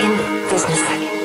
in business.